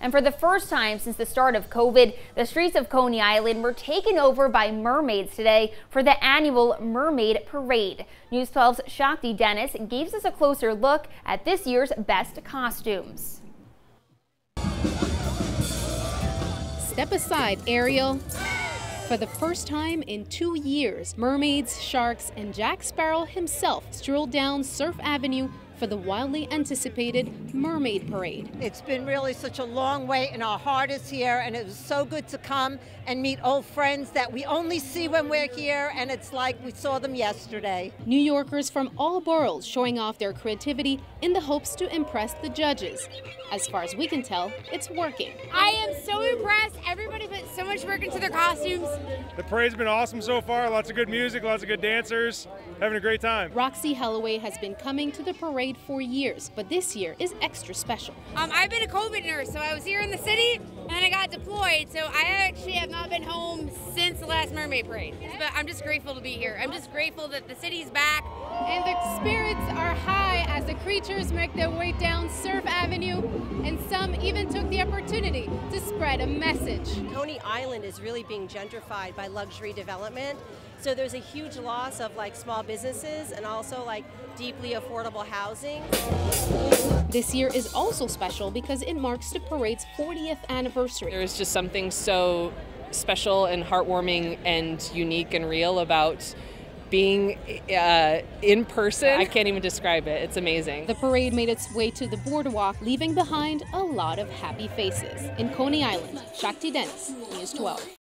And for the first time since the start of COVID, the streets of Coney Island were taken over by mermaids today for the annual Mermaid Parade. News 12's Shakti Dennis gives us a closer look at this year's best costumes. Step aside, Ariel. For the first time in two years, mermaids, sharks, and Jack Sparrow himself strolled down Surf Avenue for the wildly anticipated Mermaid Parade. It's been really such a long wait, and our heart is here, and it was so good to come and meet old friends that we only see when we're here, and it's like we saw them yesterday. New Yorkers from all boroughs showing off their creativity in the hopes to impress the judges. As far as we can tell, it's working. I am so impressed. Everybody put so much work into their costumes. The parade's been awesome so far. Lots of good music, lots of good dancers. Having a great time. Roxy Holloway has been coming to the parade for years, but this year is extra special. Um, I've been a COVID nurse, so I was here in the city and I got deployed. So I actually have not been home since the last Mermaid Parade. But I'm just grateful to be here. I'm just grateful that the city's back. And the spirits are high as the creatures make their way down Surf Avenue, and some even took the opportunity to spread a message. Coney Island is really being gentrified by luxury development. So there's a huge loss of like small businesses and also like deeply affordable housing. This year is also special because it marks the parade's 40th anniversary. There's just something so special and heartwarming and unique and real about being uh, in person. I can't even describe it. It's amazing. The parade made its way to the boardwalk, leaving behind a lot of happy faces. In Coney Island, Shakti Dennis, News 12.